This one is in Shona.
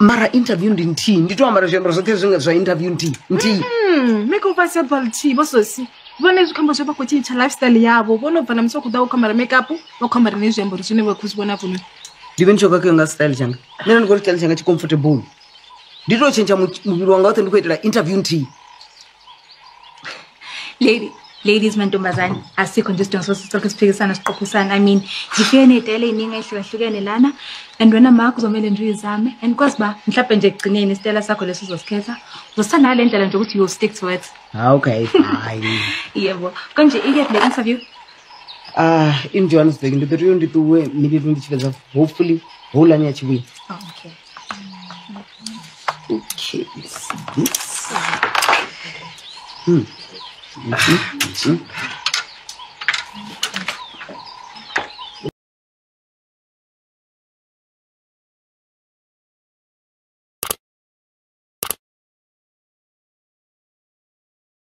mara interview ndi nthii nditowa mara zviambaro zvothe zvinge zva interview nti nthii mm-hmm. makeup asable ti vososi vona izvi khamba zve va kho chintsha lifestyle yavo vona bva namisi va kho ta khamara makeup va khamara ne zviambaro zvine va khuzivona kuno ndive ni choka kuyonga style changa nena ndikoti style changa chicomfortable ndito chintsha muviri wanga wothe ndikuitela interview nthii lady ladies mantombazane asikho nje isidingo sosisoke siphikisana siqophisana i mean ngifike ney'tayela ey'ningi ey'hlukahlukene lana and wena ma kuzomele nje uyizame and kwazi uba mhlampe nje ekugcineni isitayela sakho leso uzosikhetha uzosithanda ngale ndlela nje ukuthi you'll stick to it ah, okay fine yebo konje ike le interview Ah, in Johannesburg, in the three hundred two way, maybe twenty five. Hopefully, whole any achieve. Okay. Okay. Hmm. 已经，已经。